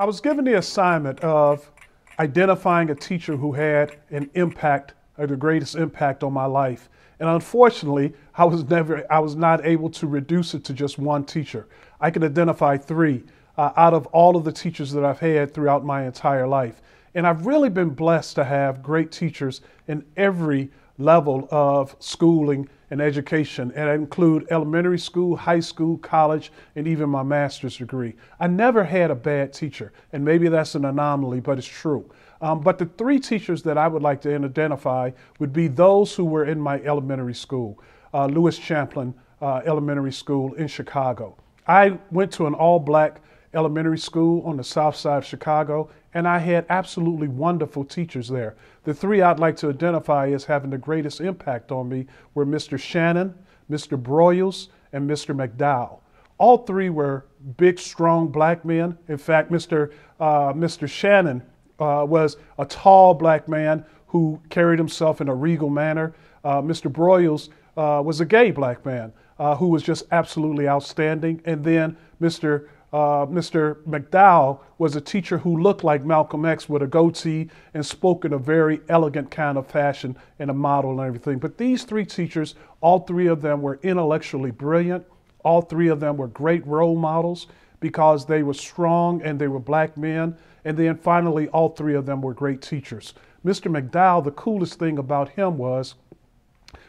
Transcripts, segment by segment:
I was given the assignment of identifying a teacher who had an impact or the greatest impact on my life. And unfortunately, I was never, I was not able to reduce it to just one teacher. I could identify three uh, out of all of the teachers that I've had throughout my entire life. And I've really been blessed to have great teachers in every level of schooling and education, and I include elementary school, high school, college, and even my master's degree. I never had a bad teacher, and maybe that's an anomaly, but it's true. Um, but the three teachers that I would like to identify would be those who were in my elementary school, uh, Lewis Champlin uh, Elementary School in Chicago. I went to an all black elementary school on the south side of Chicago, and I had absolutely wonderful teachers there. The three I'd like to identify as having the greatest impact on me were Mr. Shannon, Mr. Broyles, and Mr. McDowell. All three were big, strong black men. In fact, Mr. Uh, Mr. Shannon uh, was a tall black man who carried himself in a regal manner. Uh, Mr. Broyles uh, was a gay black man uh, who was just absolutely outstanding. And then Mr uh, Mr. McDowell was a teacher who looked like Malcolm X with a goatee and spoke in a very elegant kind of fashion and a model and everything. But these three teachers, all three of them were intellectually brilliant. All three of them were great role models because they were strong and they were black men. And then finally, all three of them were great teachers. Mr. McDowell, the coolest thing about him was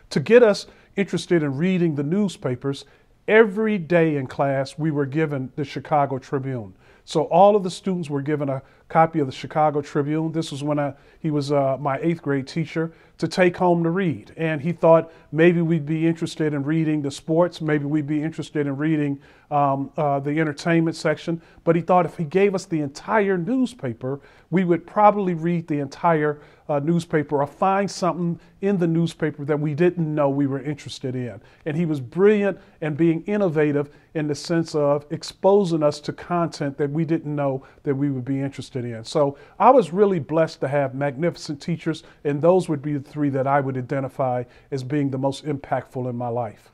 to get us interested in reading the newspapers, Every day in class, we were given the Chicago Tribune. So all of the students were given a copy of the Chicago Tribune. This was when I, he was uh, my eighth grade teacher to take home to read. And he thought maybe we'd be interested in reading the sports, maybe we'd be interested in reading um, uh, the entertainment section. But he thought if he gave us the entire newspaper, we would probably read the entire uh, newspaper or find something in the newspaper that we didn't know we were interested in. And he was brilliant and being innovative in the sense of exposing us to content that we didn't know that we would be interested in. So I was really blessed to have magnificent teachers, and those would be the three that I would identify as being the most impactful in my life.